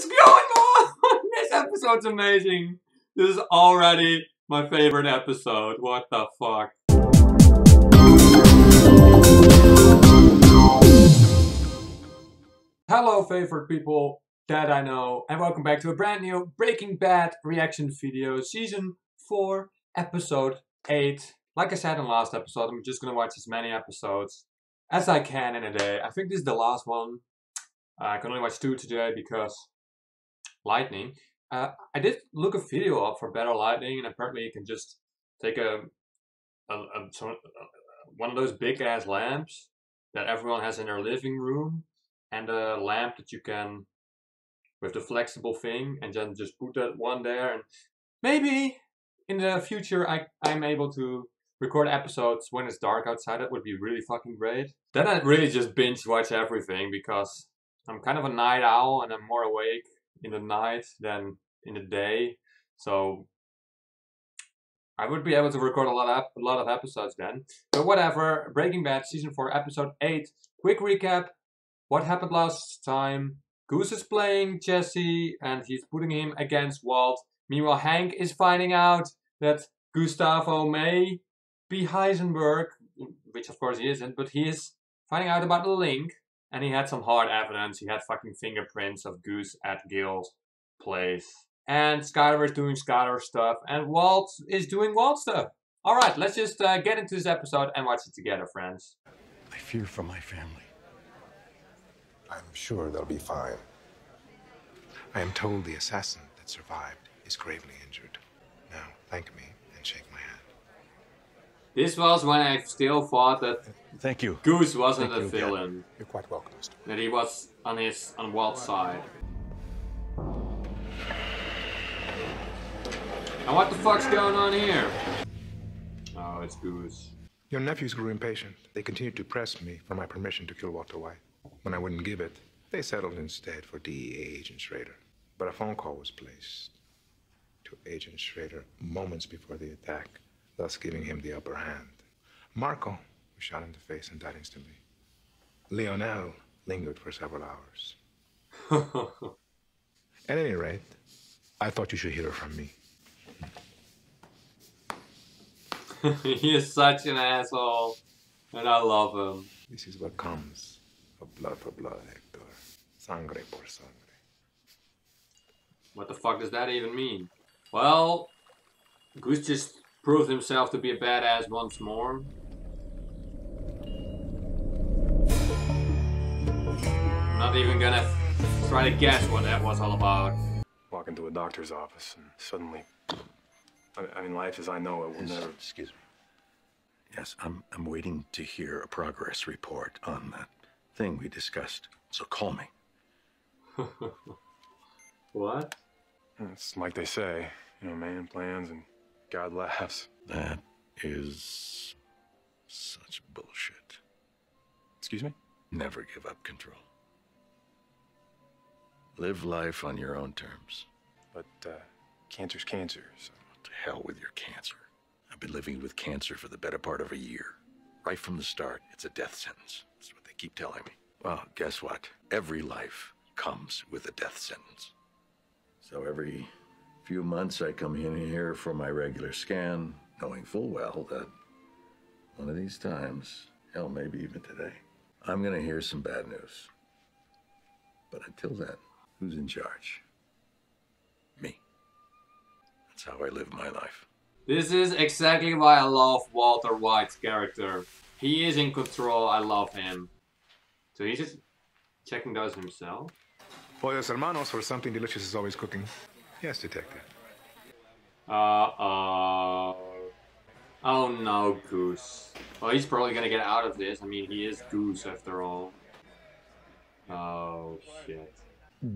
is going on? this episode's amazing. This is already my favorite episode. What the fuck? Hello, favorite people that I know, and welcome back to a brand new Breaking Bad reaction video, season 4, episode 8. Like I said in the last episode, I'm just gonna watch as many episodes as I can in a day. I think this is the last one. I can only watch two today because lightning. Uh, I did look a video up for better lighting, and apparently you can just take a, a, a, a one of those big ass lamps that everyone has in their living room, and a lamp that you can with the flexible thing, and then just put that one there, and maybe in the future I I'm able to record episodes when it's dark outside. That would be really fucking great. Then I really just binge watch everything because I'm kind of a night owl and I'm more awake in the night than in the day. So I would be able to record a lot of a lot of episodes then. But whatever. Breaking Bad season four, episode eight. Quick recap. What happened last time? Goose is playing Jesse and he's putting him against Walt. Meanwhile, Hank is finding out that Gustavo may be Heisenberg, which of course he isn't, but he is finding out about the link and he had some hard evidence. He had fucking fingerprints of Goose at Gil's place. And Skyler is doing Skyler stuff. And Walt is doing Walt stuff. Alright, let's just uh, get into this episode and watch it together, friends. I fear for my family. I'm sure they'll be fine. I am told the assassin that survived is gravely injured. Now, thank me and shake my hand. This was when I still thought that Thank you. Goose wasn't Thank a you again. villain. You're quite welcome, Mr. That he was on his on Walt's side. And what the fuck's going on here? Oh, it's Goose. Your nephews grew impatient. They continued to press me for my permission to kill Walter White. When I wouldn't give it, they settled instead for DEA Agent Schrader. But a phone call was placed to Agent Schrader moments before the attack, thus giving him the upper hand. Marco was shot in the face and died instantly. Leonel lingered for several hours. At any rate, I thought you should hear from me. he is such an asshole. And I love him. This is what comes of blood for blood, Hector. Sangre por sangre. What the fuck does that even mean? Well, Goose just proved himself to be a badass once more. I'm not even gonna try to guess what that was all about. walk into a doctor's office and suddenly, I, I mean, life as I know it will Yes, never. Excuse me. Yes, I'm, I'm waiting to hear a progress report on that thing we discussed. So call me. What? It's like they say, you know, man plans and God laughs. That is such bullshit. Excuse me? Never give up control. Live life on your own terms. But uh, cancer's cancer, so. To hell with your cancer. I've been living with cancer for the better part of a year. Right from the start, it's a death sentence. That's what they keep telling me. Well, guess what? Every life comes with a death sentence. So every few months, I come in here for my regular scan, knowing full well that one of these times, hell, maybe even today, I'm gonna hear some bad news. But until then, who's in charge? Me. That's how I live my life. This is exactly why I love Walter White's character. He is in control, I love him. So he's just checking those himself? Pollos hermanos or something delicious is always cooking. Yes, detective. Uh-oh. Oh no, Goose. Well, he's probably gonna get out of this. I mean, he is Goose after all. Oh, shit.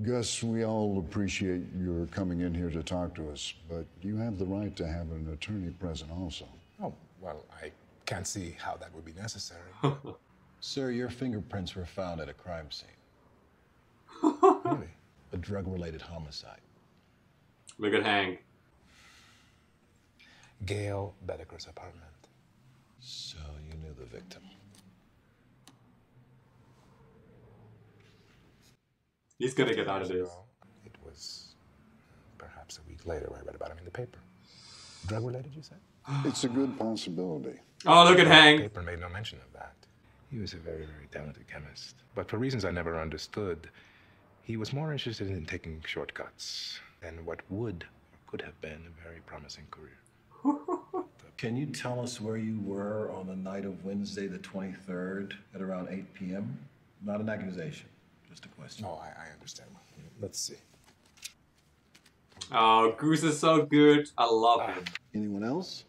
Gus, we all appreciate your coming in here to talk to us, but you have the right to have an attorney present also. Oh, well, I can't see how that would be necessary. Sir, your fingerprints were found at a crime scene. really? A drug related homicide. Look at Hank. Gale Boetticher's apartment. So you knew the victim. He's gonna get out of this. It was perhaps a week later I read about him in the paper. Drug related, you said? It's a good possibility. Oh, look at The Hank. paper made no mention of that. He was a very, very talented chemist. But for reasons I never understood, he was more interested in taking shortcuts than what would or could have been a very promising career. Can you tell us where you were on the night of Wednesday, the 23rd, at around 8 p.m.? Not an accusation, just a question. No, I, I understand. Let's see. Oh, Goose is so good. I love Ah. him. Anyone else?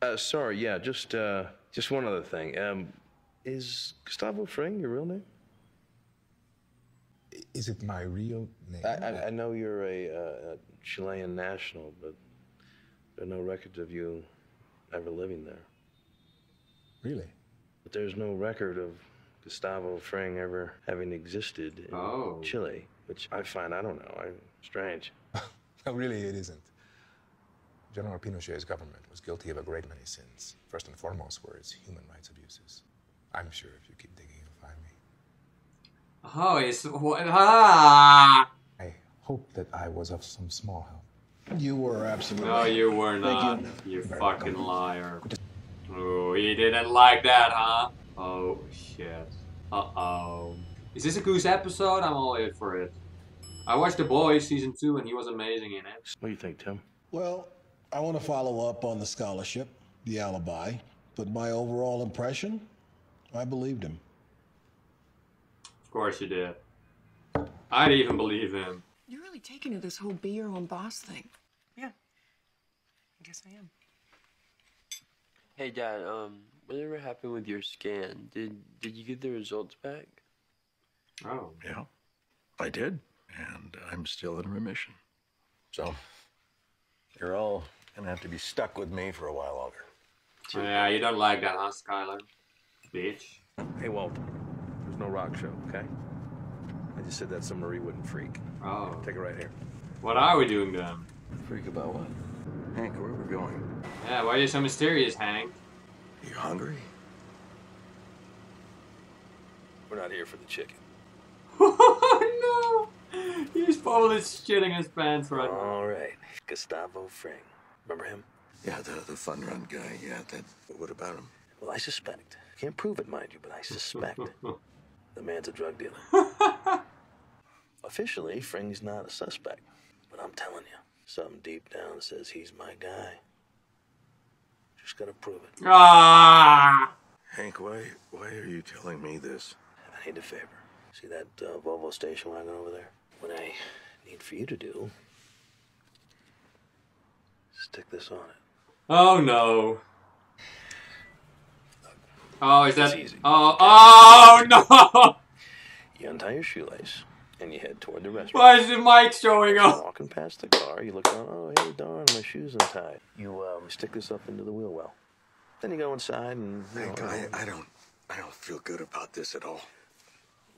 Uh, sorry, yeah, just uh, just one other thing. Um, is Gustavo Fring your real name? Is it my real name? I, I, I know you're a, uh, a Chilean national, but there are no records of you ever living there. Really? But there's no record of Gustavo Fring ever having existed in Oh. Chile, which I find I don't know, I, strange. No, really, it isn't. General Pinochet's government was guilty of a great many sins. First and foremost were its human rights abuses. I'm sure if you keep digging, you'll find me. Oh, it's what? Ah! I hope that I was of some small help. You were absolutely. No, you were not. You fucking liar. Oh, he didn't like that, huh? Oh shit. Uh oh. Is this a Goose episode? I'm all in for it. I watched The Boys season two, and he was amazing in it. What do you think, Tim? Well, I want to follow up on the scholarship, the alibi, but my overall impression, I believed him. Of course you did. I'd even believe him. You're really taking to this whole be your own boss thing. Yeah. I guess I am. Hey Dad, um, whatever happened with your scan? Did did you get the results back? Oh. Yeah, I did. And I'm still in remission. So, you're all gonna have to be stuck with me for a while longer. Yeah, you don't like that, huh, Skyler? Bitch. Hey, Walt, there's no rock show, okay? I just said that so Marie wouldn't freak. Oh. Take it right here. What are we doing then? Freak about what? Hank, where are we going? Yeah, why are you so mysterious, Hank? You hungry? We're not here for the chicken. oh no! He's probably shitting his pants right now. All right, Gustavo Fring. Remember him? Yeah, the, the fun run guy. Yeah, that. What about him? Well, I suspect. Can't prove it, mind you, but I suspect the man's a drug dealer. Officially, Fring's not a suspect, but I'm telling you, something deep down says he's my guy. Just gotta prove it. Ah! Hank, why why are you telling me this? I need a favor. See that uh, Volvo station wagon over there? What I need for you to do, stick this on it. Oh no. Oh, is that? Easy. Oh, oh no! You untie your shoelace and you head toward the restaurant. Why is the mic showing up? Walking past the car, you look down. Oh, hey, darn, my shoe's untied. You um, stick this up into the wheel well. Then you go inside and. You Hank, know, I, I don't I don't feel good about this at all.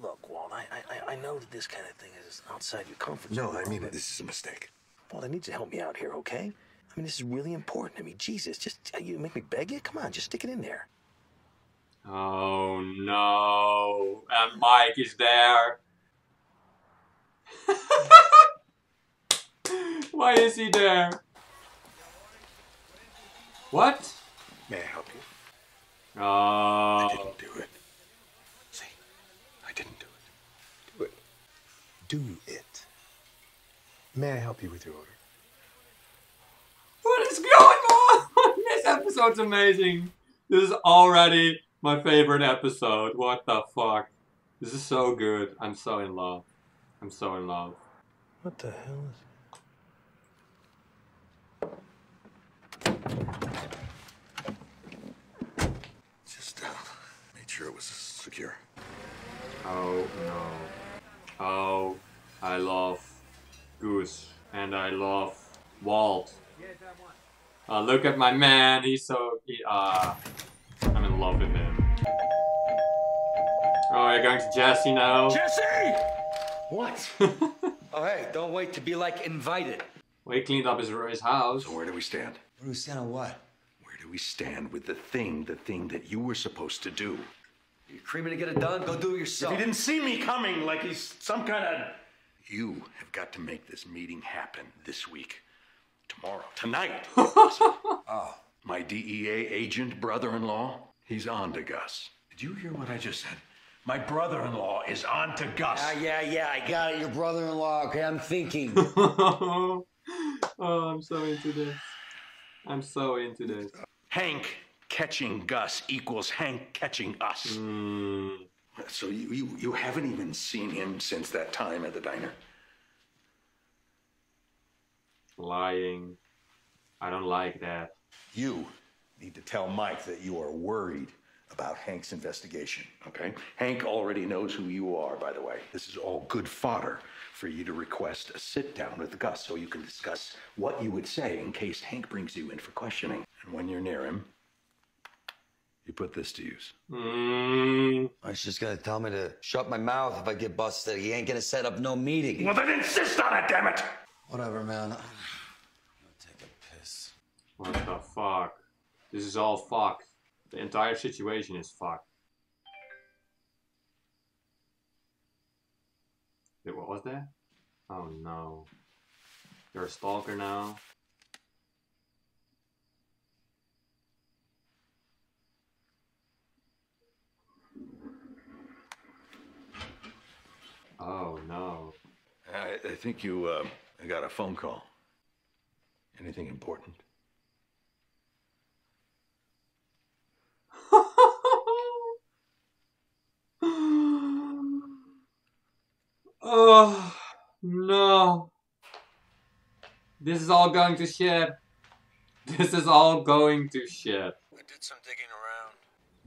Look, Walt, I, I, I know that this kind of thing is outside your comfort zone. No. I mean but- this is a mistake. Walt, I need you to help me out here, okay? I mean, this is really important to me. Jesus, just uh, you make me beg you. Come on, just stick it in there. Oh no! And Mike is there. Why is he there? What? May I help you? Oh. Didn't do it. See, I didn't do it. Do it. Do it. May I help you with your order? What is going on? this episode's amazing. This is already my favorite episode. What the fuck? This is so good. I'm so in love. I'm so in love. What the hell is? Just uh, made sure it was secure. Oh no. Oh, I love Goose and I love Walt. Uh, look at my man. He's so. He, uh, I'm in love with him. Oh, you're going to Jesse now? Jesse! What? oh, hey, don't wait to be like invited. Well, he cleaned up his, his house. So where do we stand? Where do we stand on what? Where do we stand with the thing, the thing that you were supposed to do? You're creaming to get it done? Go do it yourself. If yourself. he didn't see me coming like he's some kind of You have got to make this meeting happen this week. Tomorrow. Tonight. oh. My DEA agent brother in law, he's on to Gus. Did you hear what I just said? My brother in law is on to Gus. Ah, yeah, yeah, I got it. Your brother in law. Okay, I'm thinking. oh, I'm so into this. I'm so into this. Hank catching Gus equals Hank catching us. Mm. So you, you, you haven't even seen him since that time at the diner? Lying. I don't like that. You need to tell Mike that you are worried about Hank's investigation, okay? Hank already knows who you are, by the way. This is all good fodder for you to request a sit down with Gus so you can discuss what you would say in case Hank brings you in for questioning. And when you're near him, you put this to use. Mm. He's just gonna tell me to shut my mouth if I get busted. He ain't gonna set up no meeting. Well, then insist on it, damn it! Whatever, man. I'll take a piss. What the fuck? This is all fucked. The entire situation is fucked. Wait, what was that? Oh no. You're a stalker now? Oh no. I, I think you uh, got a phone call. Anything important? Oh no. This is all going to shit. This is all going to shit. I did some digging around.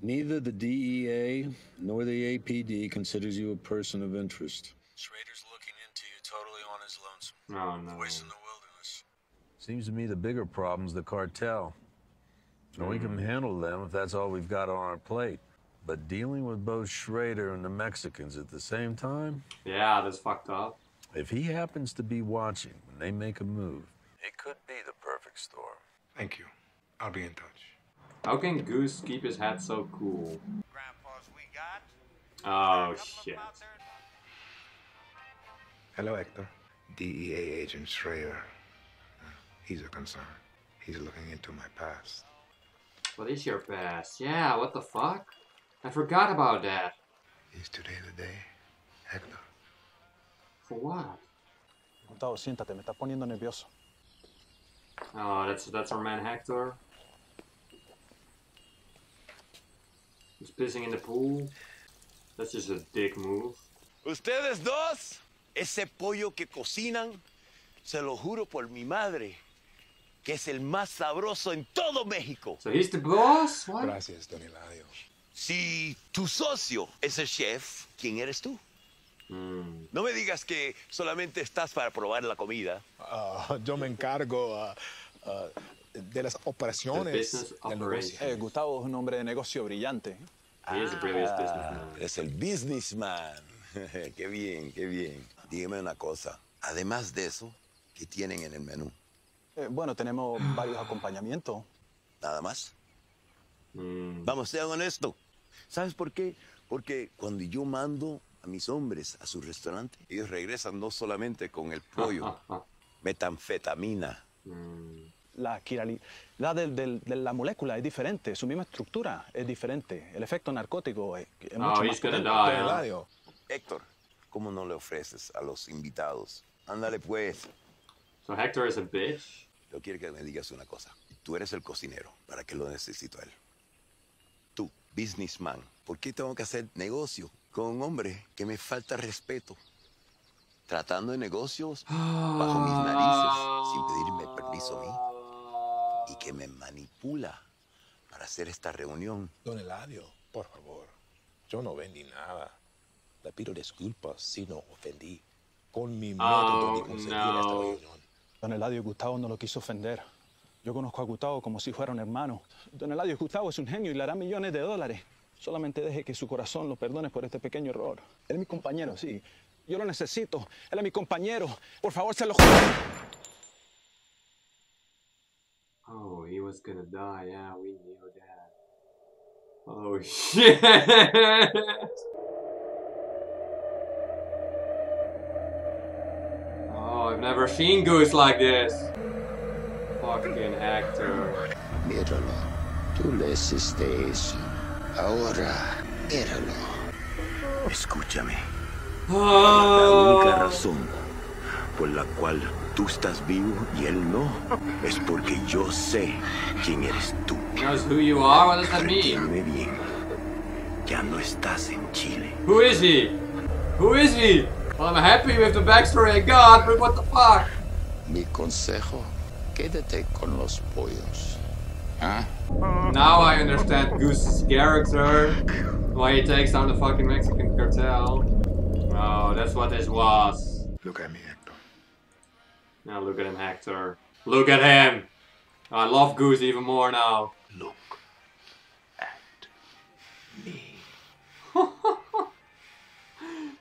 Neither the DEA nor the APD considers you a person of interest. Schrader's looking into you totally on his lonesome. Oh no. Voice in the wilderness. Seems to me the bigger problem's the cartel. And we can hmm. handle them if that's all we've got on our plate. But dealing with both Schrader and the Mexicans at the same time? Yeah, that's fucked up. If he happens to be watching when they make a move, it could be the perfect storm. Thank you. I'll be in touch. How can Goose keep his head so cool? Oh shit. Hello, Hector. DEA agent Schrader. He's a concern. He's looking into my past. What is your past? Yeah, what the fuck? I forgot about that. Is today the day, Hector? For what? Gustavo, siéntate, me estás poniendo nervioso. Oh, that's that's our man Hector. He's pissing in the pool. That's just a dick move. Ustedes dos, ese pollo que cocinan, se lo juro por mi madre, que es el más sabroso en todo México. So he's the boss? What? Gracias, Don Eladio. Si tu socio es el chef, ¿quién eres tú? Mm. No me digas que solamente estás para probar la comida. Ah, yo me encargo ah, ah, de las operaciones. Del negocio. Eh, Gustavo es un hombre de negocio brillante. Ah. Es el businessman. qué bien, qué bien. Dígame una cosa. Además de eso, ¿qué tienen en el menú? Eh, bueno, tenemos varios acompañamientos. ¿Nada más? Mm. Vamos, sean honestos. ¿Sabes por qué? Porque cuando yo mando a mis hombres a su restaurante, ellos regresan no solamente con el pollo, metanfetamina. Mm. La quiralidad del- del- de la molécula es diferente, su misma estructura es diferente. El efecto narcótico es, es mucho Oh, más he's gonna potente. die. Héctor, ¿cómo no le ofreces a los invitados? Ándale pues. So Hector is a bitch? Yo quiero que me digas una cosa. Tú eres el cocinero. ¿Para qué lo necesito a él? Businessman. ¿Por qué tengo que hacer negocio con un hombre que me falta respeto? Tratando de negocios bajo mis narices, sin pedirme permiso a mí. Y que me manipula para hacer esta reunión. Don Eladio, por favor. Yo no vendí nada. Le pido disculpas si no ofendí. Con mi método de Oh, conseguir no. esta reunión. Don Eladio Gustavo no lo quiso ofender. Yo conozco a Gustavo como si fuera un hermano. Don Eladio Gustavo es un genio y le hará millones de dólares. Solamente deje que su corazón lo perdone por este pequeño error. Él es mi compañero, sí. Yo lo necesito. Él es mi compañero. Por favor, se lo juro. Oh, he was gonna die. Yeah, we knew that. Oh shit! never seen Goose like this. Fucking actor. Míralo. Tú le hiciste eso. Ahora, míralo. Escúchame. La Oh. única razón por la cual tú estás vivo y él no es porque yo sé quién eres tú. Knows who you are? What does that mean? Bien. Ya no estás en Chile. Who is he? Who is he? Well, I'm happy with the backstory I got, but what the fuck? Mi consejo, quédate con los pollos. ¿Ah? Now I understand Goose's character. Why he takes down the fucking Mexican cartel. Oh, that's what this was. Look at me, Hector. Now look at him, Hector. Look at him! I love Goose even more now. Look at me.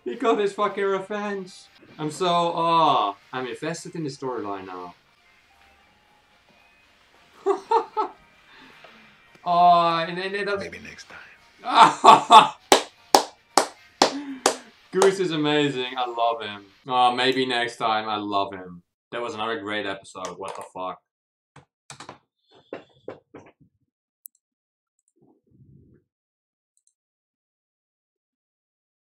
he got his fucking revenge. I'm so, oh, I'm invested in the storyline now. Oh, and then it Maybe next time. Goose is amazing. I love him. Oh, maybe next time. I love him. That was another great episode. What the fuck?